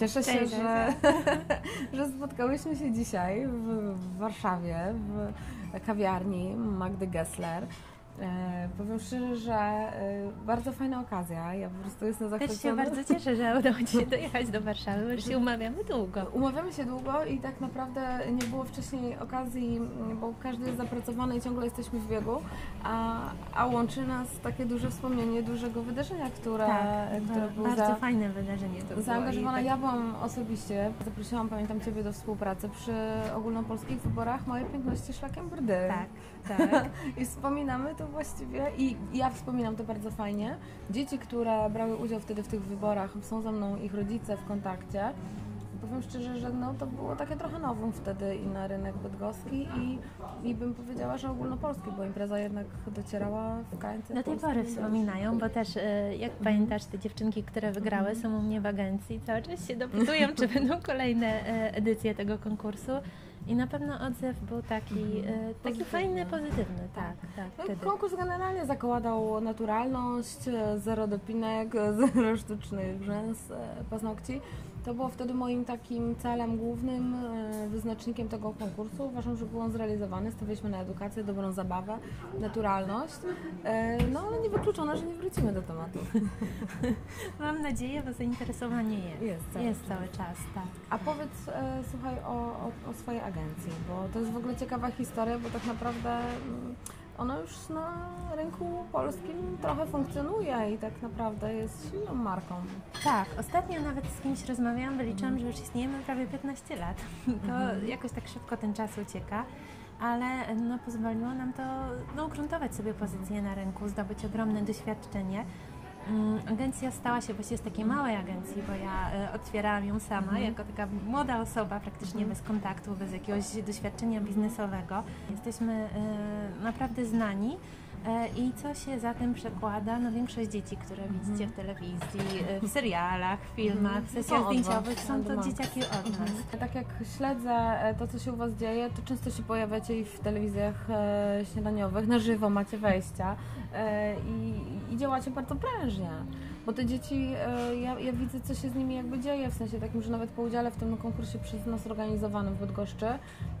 Cieszę się, Cześć, że, że spotkałyśmy się dzisiaj w, w Warszawie, w kawiarni Magdy Gessler. E, powiem szczerze, że e, bardzo fajna okazja. Ja po prostu jestem Też zachwycona. się bardzo cieszę, że udało Ci się dojechać do Warszawy, bo już się umawiamy długo. Umawiamy się długo i tak naprawdę nie było wcześniej okazji, bo każdy jest zapracowany i ciągle jesteśmy w biegu, a, a łączy nas takie duże wspomnienie dużego wydarzenia, które, które było bardzo za, fajne wydarzenie to było. zaangażowana. I Ja byłam osobiście, zaprosiłam, pamiętam Ciebie do współpracy przy ogólnopolskich wyborach Moje Piękności Szlakiem Brdy. Tak, tak. I wspominamy to właściwie i ja wspominam to bardzo fajnie. Dzieci, które brały udział wtedy w tych wyborach, są ze mną ich rodzice w kontakcie. Powiem szczerze, że no, to było takie trochę nowum wtedy i na rynek bydgoski i, i bym powiedziała, że ogólnopolski, bo impreza jednak docierała w krańce Do tej pory wspominają, bo też e, jak pamiętasz, te dziewczynki, które wygrały są u mnie w agencji, cały czas się dopytują, czy będą kolejne e, edycje tego konkursu. I na pewno odzew był taki, e, taki fajny, pozytywny, tak, tak, No, wtedy. konkurs generalnie zakładał naturalność, e, zero dopinek, zero sztucznych rzęs, e, paznokci. To było wtedy moim takim celem głównym, e, wyznacznikiem tego konkursu. Uważam, że był on zrealizowany. Stawialiśmy na edukację, dobrą zabawę, naturalność. E, No ale niewykluczone, że nie wrócimy do tematu. Mam nadzieję, bo zainteresowanie jest. Jest cały jest cały czas, tak. A powiedz, e, słuchaj, o, o, o swojej agencji, bo to jest w ogóle ciekawa historia, bo tak naprawdę ona już na rynku polskim trochę funkcjonuje i tak naprawdę jest silną marką. Tak, ostatnio nawet z kimś rozmawiałam, wyliczyłam, że już istniejemy prawie 15 lat. To Mhm. jakoś tak szybko ten czas ucieka, ale no, pozwoliło nam to no, ugruntować sobie pozycję na rynku, zdobyć ogromne doświadczenie. Mm, Agencja stała się właściwie z takiej małej agencji, bo ja e, otwierałam ją sama Mhm. jako taka młoda osoba, praktycznie bez kontaktu, bez jakiegoś doświadczenia biznesowego. Jesteśmy e, naprawdę znani. E, I co się za tym przekłada? No większość dzieci, które widzicie w telewizji, w serialach, filmach, w Są sesjach was, zdjęciowych, są to dzieciaki od nas. Tak jak śledzę to, co się u Was dzieje, to często się pojawiacie i w telewizjach śniadaniowych, na żywo macie wejścia i, i działacie bardzo prężnie. Bo te dzieci, e, ja, ja widzę, co się z nimi jakby dzieje, w sensie takim, że nawet po udziale w tym konkursie przez nas organizowanym w Bydgoszczy,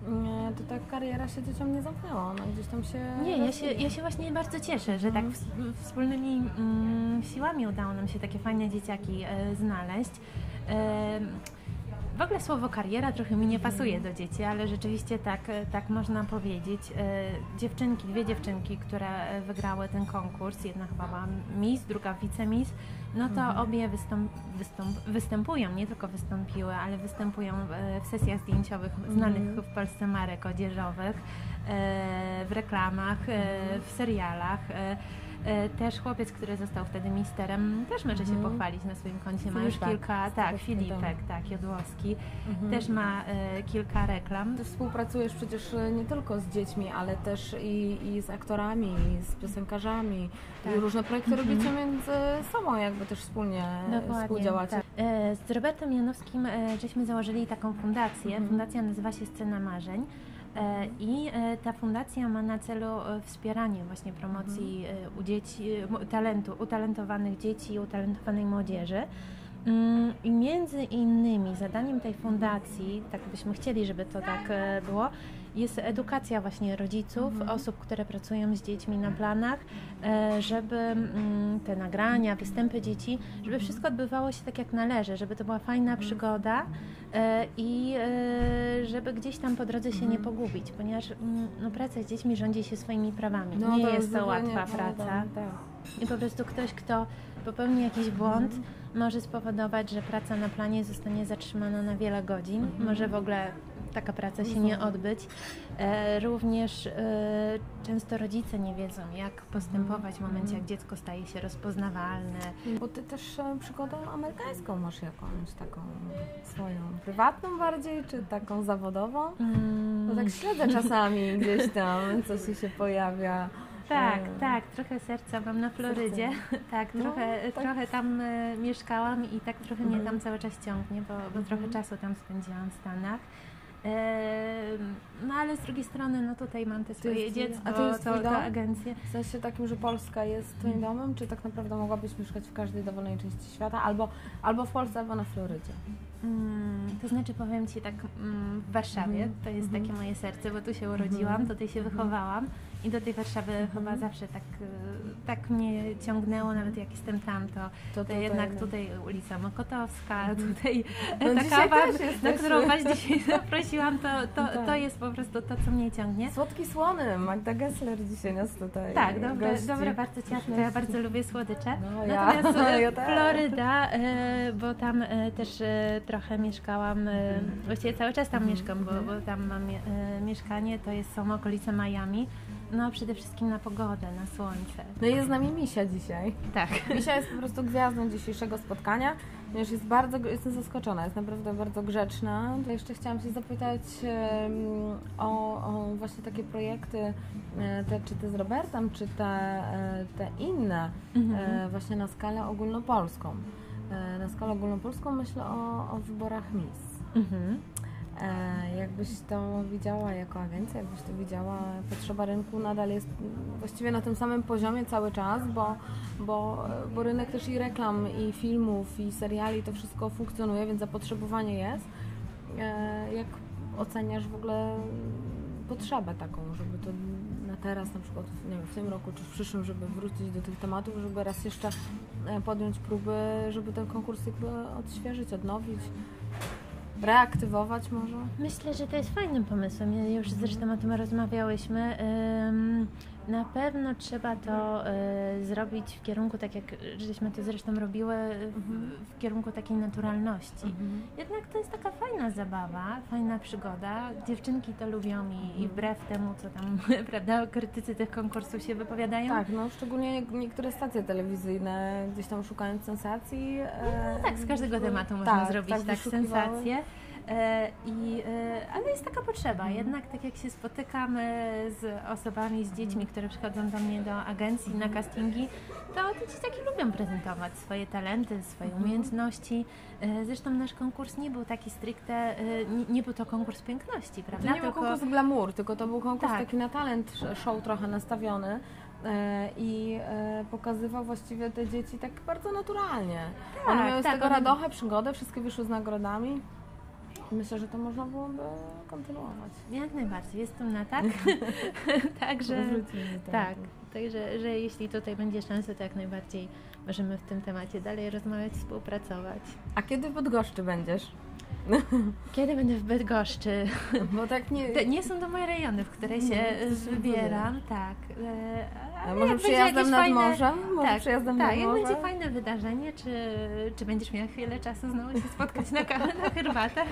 mm, to ta kariera się dzieciom nie zamknęła, ona gdzieś tam się Nie, ja się, ja się właśnie bardzo cieszę, że tak ws- wspólnymi mm, siłami udało nam się takie fajne dzieciaki e, znaleźć. E, w ogóle słowo kariera trochę mi nie pasuje do dzieci, ale rzeczywiście tak, e, tak można powiedzieć. E, dziewczynki, dwie dziewczynki, które e, wygrały ten konkurs, jedna chyba była Miss, druga wicemis, no to obie wystąp, wystąp, występują, nie tylko wystąpiły, ale występują w sesjach zdjęciowych znanych w Polsce marek odzieżowych, w reklamach, w serialach. E, Też chłopiec, który został wtedy misterem, też może się pochwalić na swoim koncie. Ma już Filipek, kilka, tak, Filipek, tak, Jodłowski. Też ma e, kilka reklam. Ty współpracujesz przecież e, nie tylko z dziećmi, ale też i, i z aktorami, i z piosenkarzami. Tak. I różne projekty robicie między sobą, jakby też wspólnie współdziałacie. E, Z Robertem Janowskim e, żeśmy założyli taką fundację. Fundacja nazywa się Scena Marzeń. E, I ta fundacja ma na celu wspieranie właśnie promocji e, u dzieci, talentu, utalentowanych dzieci i utalentowanej młodzieży. Mm, I między innymi zadaniem tej fundacji, tak byśmy chcieli, żeby to tak było, jest edukacja właśnie rodziców, osób, które pracują z dziećmi na planach, e, żeby mm, te nagrania, występy dzieci, żeby wszystko odbywało się tak jak należy, żeby to była fajna przygoda e, i e, żeby gdzieś tam po drodze się nie pogubić, ponieważ mm, no, praca z dziećmi rządzi się swoimi prawami. nie jest to łatwa praca. Tak. I po prostu ktoś, kto popełni jakiś błąd, może spowodować, że praca na planie zostanie zatrzymana na wiele godzin. Może w ogóle taka praca się nie odbyć. E, również e, często rodzice nie wiedzą, jak postępować w momencie, jak dziecko staje się rozpoznawalne. Bo ty też e, przygodę amerykańską masz jakąś taką swoją prywatną bardziej, czy taką zawodową? Mm, No tak śledzę czasami gdzieś tam, coś się pojawia. Tak, tak, trochę serca mam na Florydzie. tak, No, trochę, tak. trochę tam e, mieszkałam i tak trochę mnie tam cały czas ciągnie, bo, bo trochę czasu tam spędziłam w Stanach. No ale z drugiej strony, no tutaj mam te swoje dziecko, a to jest to, to agencję. W sensie takim, że Polska jest twoim domem, czy tak naprawdę mogłabyś mieszkać w każdej dowolnej części świata, albo, albo w Polsce, albo na Florydzie? Mm, to znaczy powiem Ci tak mm, w Warszawie, Mhm, to jest mhm. takie moje serce, bo tu się urodziłam, Mhm. tutaj się Mhm. wychowałam i do tej Warszawy chyba zawsze tak, y, tak mnie ciągnęło, nawet jak jestem tam, to, to tutaj, jednak no. tutaj ulica Mokotowska, Mhm. tutaj No ta kawa, na którą Was dzisiaj zaprosiłam, to, to, Tak. to jest po prostu to, co mnie ciągnie. Słodki słony, Magda Gessler dzisiaj nas tutaj Tak, dobre, gości. dobre bardzo ciasto, ja bardzo lubię słodycze. No, ja- Natomiast e, ja. Floryda, e, bo tam e, też trochę mieszkałam, właściwie cały czas tam Mhm. mieszkam, bo, bo tam mam mieszkanie, to jest, są okolice Miami. No przede wszystkim na pogodę, na słońce. No i jest z nami Misia dzisiaj. Tak. Misia jest po prostu gwiazdą dzisiejszego spotkania, ponieważ jest bardzo, jestem zaskoczona, jest naprawdę bardzo grzeczna. To jeszcze chciałam się zapytać o, o właśnie takie projekty, e, te, czy te z Robertem, czy te, e, te inne, Mhm. e, właśnie na skalę ogólnopolską. Na skalę ogólnopolską myślę o, o wyborach Miss. Mhm. E, Jakbyś to widziała jako agencja, jakbyś to widziała, potrzeba rynku nadal jest właściwie na tym samym poziomie cały czas, bo, bo, bo rynek też i reklam, i filmów, i seriali, to wszystko funkcjonuje, więc zapotrzebowanie jest. E, Jak oceniasz w ogóle potrzebę taką, żeby to na teraz, na przykład nie wiem, w tym roku czy w przyszłym, żeby wrócić do tych tematów, żeby raz jeszcze e, podjąć próby, żeby ten konkurs jakby odświeżyć, odnowić? Reaktywować może? Myślę, że to jest fajnym pomysłem. Już zresztą o tym rozmawiałyśmy. Na pewno trzeba to y, zrobić w kierunku, tak jak żeśmy to zresztą robiły, w, w kierunku takiej naturalności. Jednak to jest taka fajna zabawa, fajna przygoda. Dziewczynki to lubią i, i wbrew temu, co tam, prawda, krytycy tych konkursów się wypowiadają. Tak, no szczególnie nie- niektóre stacje telewizyjne gdzieś tam szukając sensacji. e, No tak, z każdego tematu można zrobić tak, wyszukiwały. sensację. E, I, e, ale jest taka potrzeba. Mhm. Jednak tak jak się spotykam e, z osobami, z dziećmi, które przychodzą do mnie do agencji na castingi, to te dzieciaki lubią prezentować swoje talenty, swoje Mhm. umiejętności. E, Zresztą nasz konkurs nie był taki stricte, nie, był to konkurs piękności, To prawda? nie był konkurs glamour, tylko to był konkurs Tak. taki na talent show trochę nastawiony. I pokazywał właściwie te dzieci tak bardzo naturalnie. one Tak, miały z tak, tego one- radochę, przygodę, wszystkie wyszły z nagrodami. Myślę, że to można byłoby kontynuować. Jak najbardziej, jestem na tak. Także tak, tematu. także że jeśli tutaj będzie szansa, to jak najbardziej możemy w tym temacie dalej rozmawiać, współpracować. A kiedy w Bydgoszczy będziesz? Kiedy będę w Bydgoszczy? Bo tak nie... To nie są to moje rejony, w które się e, wybieram, tak. Ale może będzie przyjazdem nad fajne- morzem? Może Tak, przyjazdem tak, nad jak morze? będzie fajne wydarzenie, czy, czy będziesz miała chwilę czasu znowu się spotkać na kawę, na herbatę,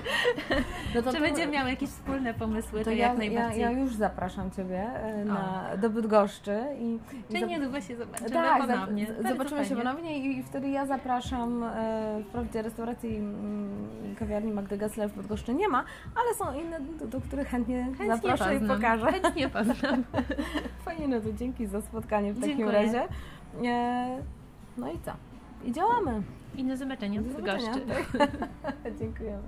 No to czy tu- będziemy miały jakieś wspólne pomysły, to, To ja, jak ja, najbardziej. ja już zapraszam Ciebie e, na, do Bydgoszczy. I, i Czy zap- niedługo się zobaczymy tak, zap- ponownie. z- Bardzo zobaczymy się fajnie. ponownie i, i wtedy ja zapraszam, e, wprawdzie restauracji mm, i kawiarni Magdy Gessler w Bydgoszczy nie ma, ale są inne, do, do których chętnie, Chętnie zaproszę i poznam. pokażę. Chętnie poznam. Fajnie, no to dzięki za spotkanie w takim Dziękuję. razie. E, no i co? I działamy. I do zobaczenia Do zobaczenia. Bydgoszczy. Dziękujemy.